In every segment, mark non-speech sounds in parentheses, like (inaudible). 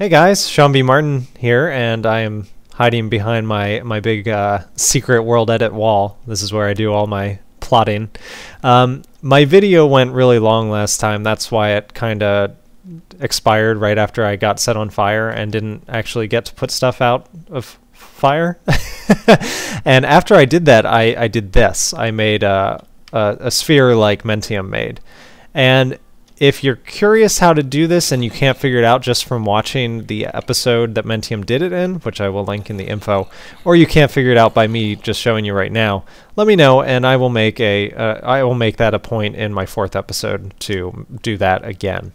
Hey guys, Shawn V. Martin here, and I am hiding behind my my big uh, secret world edit wall. This is where I do all my plotting. Um, my video went really long last time. That's why it kind of expired right after I got set on fire and didn't actually get to put stuff out of fire. (laughs) and after I did that, I, I did this. I made a, a, a sphere like Mentium made. And if you're curious how to do this and you can't figure it out just from watching the episode that Mentium did it in, which I will link in the info, or you can't figure it out by me just showing you right now, let me know and I will make a uh, I will make that a point in my fourth episode to do that again.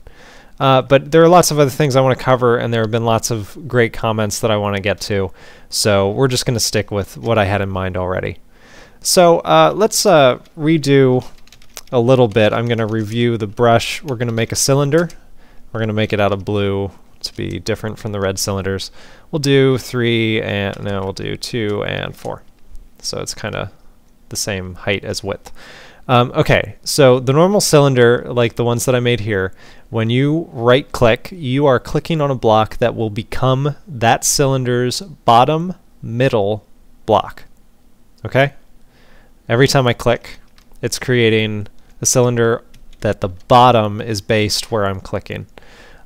Uh, but there are lots of other things I want to cover, and there have been lots of great comments that I want to get to. So we're just going to stick with what I had in mind already. So uh, let's uh, redo a little bit. I'm going to review the brush. We're going to make a cylinder. We're going to make it out of blue to be different from the red cylinders. We'll do three and no, we'll do two and four. So it's kind of the same height as width. Um, okay, so the normal cylinder, like the ones that I made here, when you right click, you are clicking on a block that will become that cylinder's bottom middle block. Okay? Every time I click, it's creating a cylinder that the bottom is based where I'm clicking.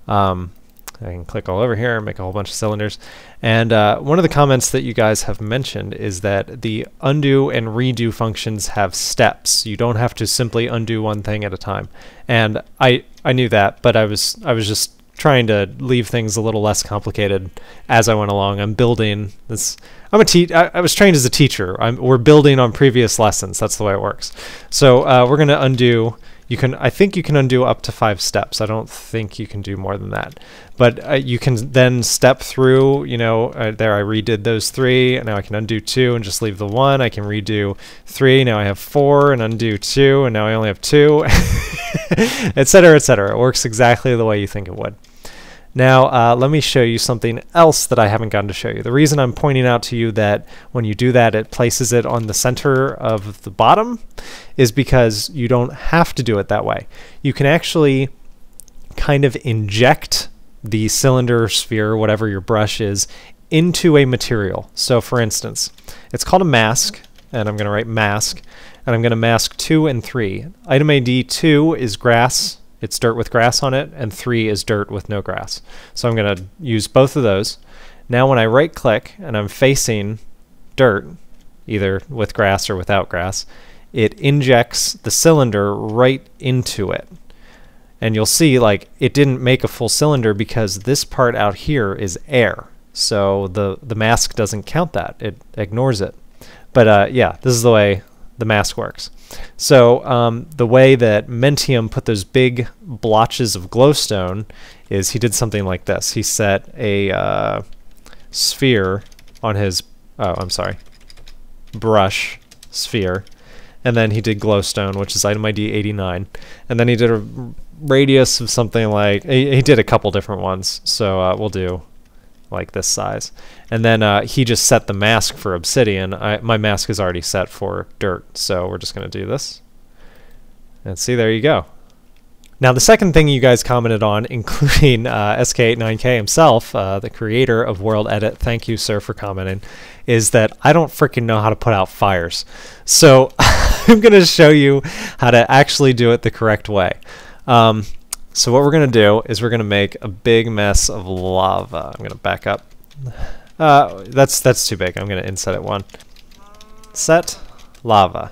Um, I can click all over here and make a whole bunch of cylinders. And uh, one of the comments that you guys have mentioned is that the undo and redo functions have steps. You don't have to simply undo one thing at a time. And I I knew that, but I was I was just trying to leave things a little less complicated as I went along. I'm building this. I'm a te- I, I was trained as a teacher. I'm, we're building on previous lessons. That's the way it works. So uh, we're going to undo you can, I think you can undo up to five steps. I don't think you can do more than that. But uh, you can then step through, you know, uh, there I redid those three, now I can undo two and just leave the one. I can redo three, now I have four, and undo two, and now I only have two, (laughs) etc., etc. It works exactly the way you think it would. Now, uh, let me show you something else that I haven't gotten to show you. The reason I'm pointing out to you that when you do that, it places it on the center of the bottom is because you don't have to do it that way. You can actually kind of inject the cylinder, sphere, whatever your brush is, into a material. So for instance, it's called a mask, and I'm going to write mask, and I'm going to mask 2 and 3. Item ID 2 is grass, it's dirt with grass on it, and 3 is dirt with no grass. So I'm going to use both of those. Now when I right click and I'm facing dirt, either with grass or without grass, it injects the cylinder right into it. And you'll see like it didn't make a full cylinder because this part out here is air. So the, the mask doesn't count that. It ignores it. But uh, yeah, this is the way the mask works. So um, the way that Mentium put those big blotches of glowstone is he did something like this. He set a uh, sphere on his, oh, I'm sorry, brush sphere, and then he did glowstone, which is item ID 89, and then he did a radius of something like, he, he did a couple different ones, so uh, we'll do like this size. And then uh, he just set the mask for obsidian. I, my mask is already set for dirt, so we're just going to do this. And see, there you go. Now, the second thing you guys commented on, (laughs) including uh, sk89q himself, uh, the creator of World Edit, thank you, sir, for commenting, is that I don't freaking know how to put out fires. So (laughs) I'm going to show you how to actually do it the correct way. Um, so what we're going to do is we're going to make a big mess of lava. I'm going to back up. Uh, that's that's too big. I'm going to inset it one. Set lava.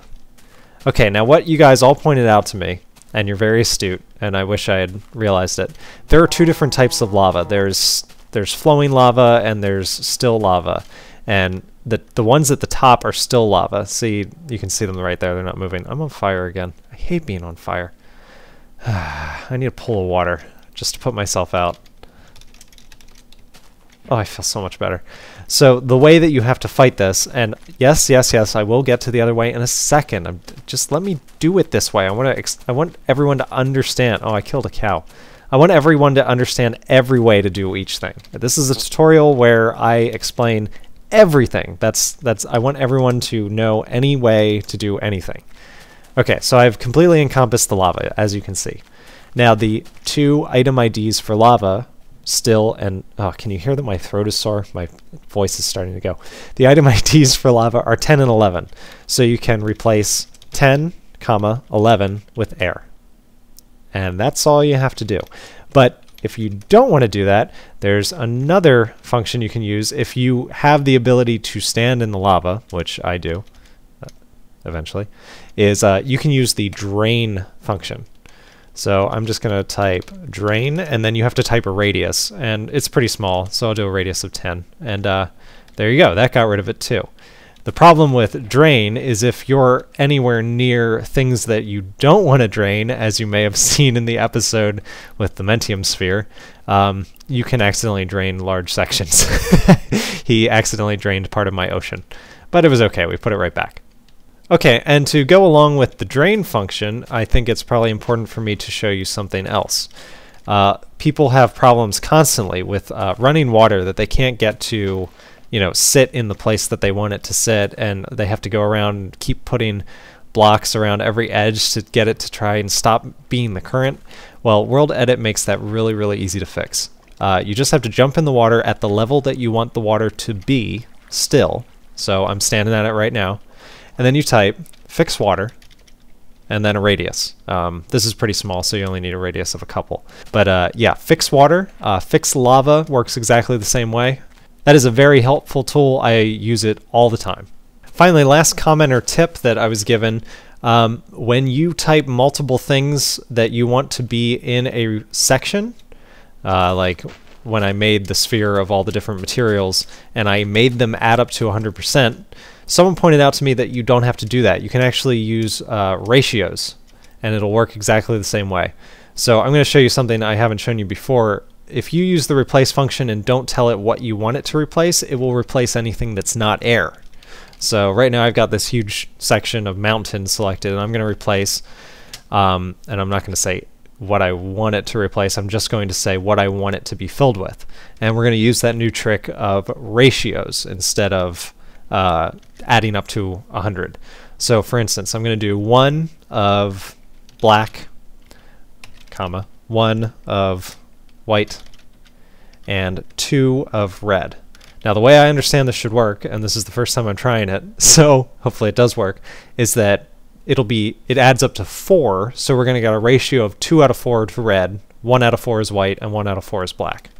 Okay, now what you guys all pointed out to me, and you're very astute, and I wish I had realized it. There are two different types of lava. There's there's flowing lava and there's still lava, and the the ones at the top are still lava. See, you can see them right there. They're not moving. I'm on fire again. I hate being on fire. (sighs) I need a pull of water just to put myself out. Oh, I feel so much better. So the way that you have to fight this, and yes, yes, yes, I will get to the other way in a second. I'm, just let me do it this way. I want to. I want everyone to understand. Oh, I killed a cow. I want everyone to understand every way to do each thing. This is a tutorial where I explain everything. That's that's. I want everyone to know any way to do anything. Okay, so I've completely encompassed the lava, as you can see. Now the two item IDs for lava, still, and oh, can you hear that my throat is sore? My voice is starting to go. The item (laughs) IDs for lava are 10 and 11. So you can replace 10, comma, 11 with air. And that's all you have to do. But if you don't want to do that, there's another function you can use if you have the ability to stand in the lava, which I do eventually, is uh, you can use the drain function. So I'm just going to type drain, and then you have to type a radius, and it's pretty small, so I'll do a radius of 10. And uh, there you go, that got rid of it too. The problem with drain is if you're anywhere near things that you don't want to drain, as you may have (laughs) seen in the episode with the Mentium Sphere, um, you can accidentally drain large sections. (laughs) he accidentally drained part of my ocean. But it was okay, we put it right back. Okay, and to go along with the drain function, I think it's probably important for me to show you something else. Uh, people have problems constantly with uh, running water that they can't get to, you know, sit in the place that they want it to sit, and they have to go around and keep putting blocks around every edge to get it to try and stop being the current. Well, World Edit makes that really, really easy to fix. Uh, you just have to jump in the water at the level that you want the water to be still. So I'm standing at it right now and then you type fix water and then a radius. Um, this is pretty small, so you only need a radius of a couple. But uh, yeah, fix water, uh, fix lava works exactly the same way. That is a very helpful tool. I use it all the time. Finally, last comment or tip that I was given, um, when you type multiple things that you want to be in a section, uh, like when I made the sphere of all the different materials and I made them add up to 100%, Someone pointed out to me that you don't have to do that. You can actually use uh, ratios, and it'll work exactly the same way. So I'm going to show you something I haven't shown you before. If you use the replace function and don't tell it what you want it to replace, it will replace anything that's not air. So right now I've got this huge section of mountain selected, and I'm going to replace, um, and I'm not going to say what I want it to replace, I'm just going to say what I want it to be filled with. And we're going to use that new trick of ratios instead of uh, adding up to 100. So for instance, I'm going to do 1 of black, comma, 1 of white, and 2 of red. Now the way I understand this should work, and this is the first time I'm trying it, (laughs) so hopefully it does work, is that it'll be, it adds up to 4, so we're going to get a ratio of 2 out of 4 to red, 1 out of 4 is white, and 1 out of 4 is black.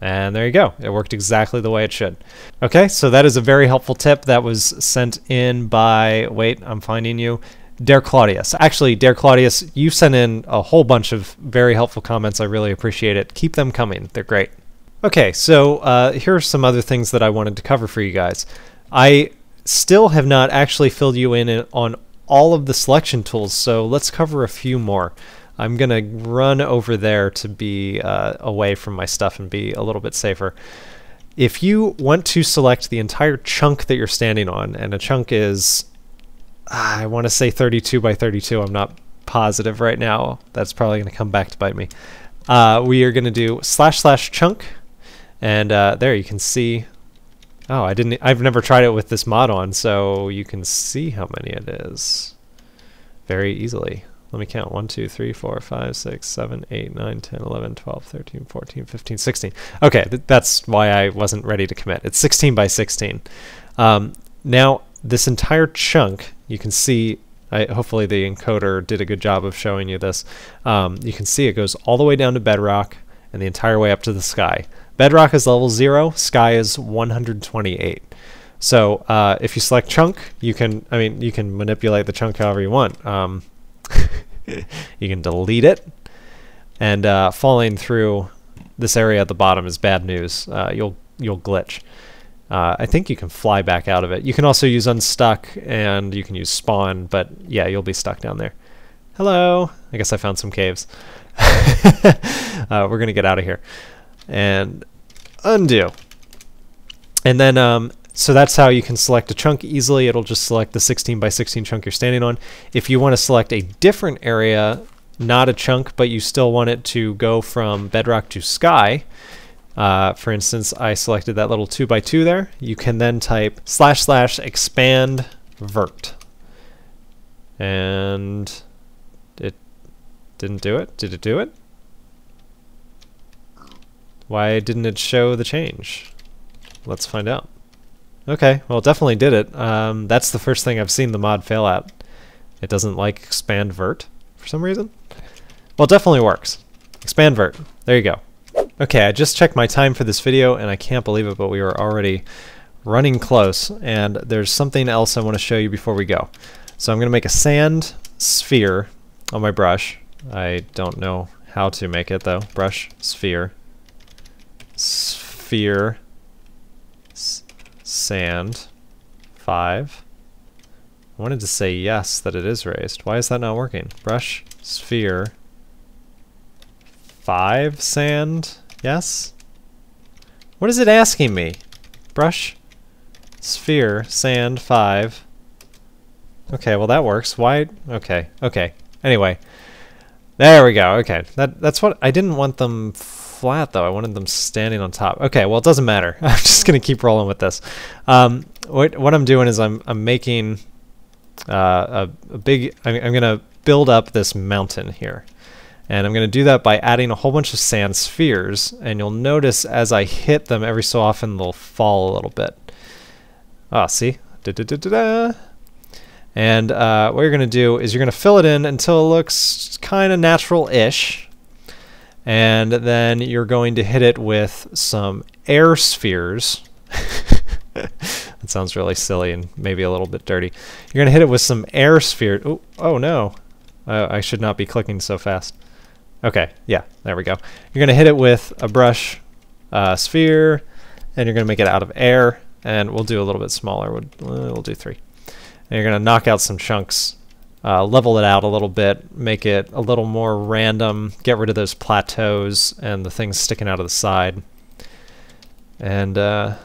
And there you go. It worked exactly the way it should. Okay, so that is a very helpful tip that was sent in by, wait, I'm finding you, Dare Claudius. Actually, Dare Claudius, you sent in a whole bunch of very helpful comments. I really appreciate it. Keep them coming. They're great. Okay, so uh, here are some other things that I wanted to cover for you guys. I still have not actually filled you in on all of the selection tools, so let's cover a few more. I'm going to run over there to be uh, away from my stuff and be a little bit safer. If you want to select the entire chunk that you're standing on, and a chunk is, ah, I want to say 32 by 32, I'm not positive right now. That's probably going to come back to bite me. Uh, we are going to do slash slash chunk, and uh, there you can see. Oh, I didn't. I've never tried it with this mod on, so you can see how many it is very easily. Let me count 1, 2, 3, 4, 5, 6, 7, 8, 9, 10, 11, 12, 13, 14, 15, 16. Okay, th that's why I wasn't ready to commit. It's 16 by 16. Um, now, this entire chunk, you can see, I, hopefully the encoder did a good job of showing you this. Um, you can see it goes all the way down to bedrock and the entire way up to the sky. Bedrock is level 0, sky is 128. So uh, if you select chunk, you can, I mean, you can manipulate the chunk however you want. Um, (laughs) you can delete it. And uh, falling through this area at the bottom is bad news. Uh, you'll you'll glitch. Uh, I think you can fly back out of it. You can also use unstuck and you can use spawn, but yeah, you'll be stuck down there. Hello. I guess I found some caves. (laughs) uh, we're gonna get out of here and undo. And then um, so that's how you can select a chunk easily. It'll just select the 16 by 16 chunk you're standing on. If you want to select a different area, not a chunk, but you still want it to go from bedrock to sky, uh, for instance, I selected that little 2 by 2 there, you can then type slash slash expand vert. And it didn't do it. Did it do it? Why didn't it show the change? Let's find out. Okay, well it definitely did it. Um, that's the first thing I've seen the mod fail at. It doesn't like expand vert for some reason. Well, it definitely works. Expand vert. There you go. Okay, I just checked my time for this video and I can't believe it, but we are already running close and there's something else I want to show you before we go. So I'm going to make a sand sphere on my brush. I don't know how to make it though. Brush, sphere, sphere, sand, 5. I wanted to say yes that it is raised. Why is that not working? Brush, sphere, 5 sand, yes? What is it asking me? Brush, sphere, sand, 5. Okay, well that works. Why? Okay, okay. Anyway, there we go. Okay, that that's what I didn't want them flat though. I wanted them standing on top. Okay, well it doesn't matter. (laughs) I'm just gonna keep rolling with this. Um, what what I'm doing is I'm I'm making uh, a, a big. I'm, I'm gonna build up this mountain here. And I'm going to do that by adding a whole bunch of sand spheres, and you'll notice as I hit them every so often they'll fall a little bit. Ah, see? Da -da -da and uh, what you're going to do is you're going to fill it in until it looks kind of natural-ish. And then you're going to hit it with some air spheres. (laughs) that sounds really silly and maybe a little bit dirty. You're going to hit it with some air sphere. Oh, oh no. Uh, I should not be clicking so fast. Okay, yeah, there we go. You're going to hit it with a brush uh, sphere, and you're going to make it out of air, and we'll do a little bit smaller. We'll, we'll do three. And you're going to knock out some chunks, uh, level it out a little bit, make it a little more random, get rid of those plateaus and the things sticking out of the side. And uh,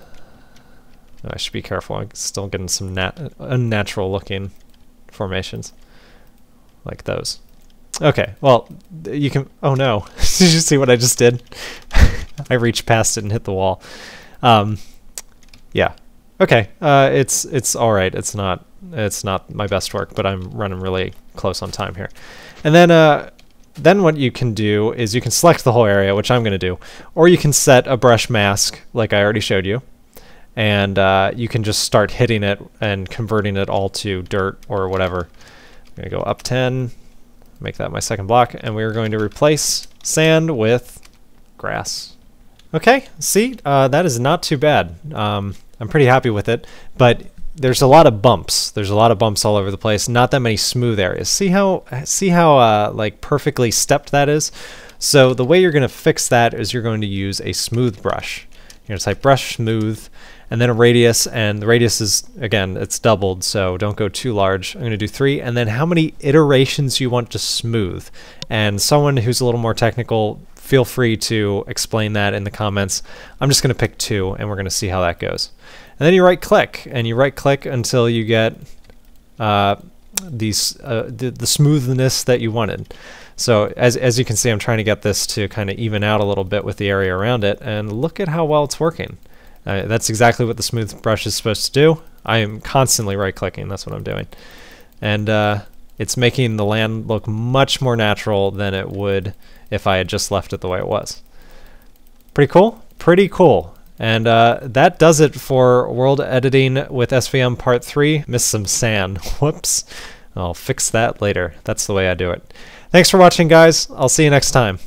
I should be careful. I'm still getting some nat unnatural looking formations like those. Okay, well, you can... Oh no, (laughs) did you see what I just did? (laughs) I reached past it and hit the wall. Um, yeah, okay, uh, it's it's all right. It's not it's not my best work, but I'm running really close on time here. And then uh, then what you can do is you can select the whole area, which I'm going to do, or you can set a brush mask like I already showed you, and uh, you can just start hitting it and converting it all to dirt or whatever. I'm going to go up 10, make that my second block, and we're going to replace sand with grass. Okay, see, uh, that is not too bad. Um, I'm pretty happy with it, but there's a lot of bumps. There's a lot of bumps all over the place. Not that many smooth areas. See how see how uh, like perfectly stepped that is. So the way you're going to fix that is you're going to use a smooth brush. You're going to type brush smooth, and then a radius, and the radius is again it's doubled, so don't go too large. I'm going to do three, and then how many iterations you want to smooth. And someone who's a little more technical, feel free to explain that in the comments. I'm just going to pick two, and we're going to see how that goes. And then you right click, and you right click until you get uh, these uh, the, the smoothness that you wanted. So as, as you can see, I'm trying to get this to kind of even out a little bit with the area around it, and look at how well it's working. Uh, that's exactly what the smooth brush is supposed to do. I am constantly right-clicking, that's what I'm doing. And uh, it's making the land look much more natural than it would if I had just left it the way it was. Pretty cool? Pretty cool. And uh, that does it for world editing with SVM part 3. Missed some sand. (laughs) Whoops. I'll fix that later. That's the way I do it. Thanks for watching, guys. I'll see you next time.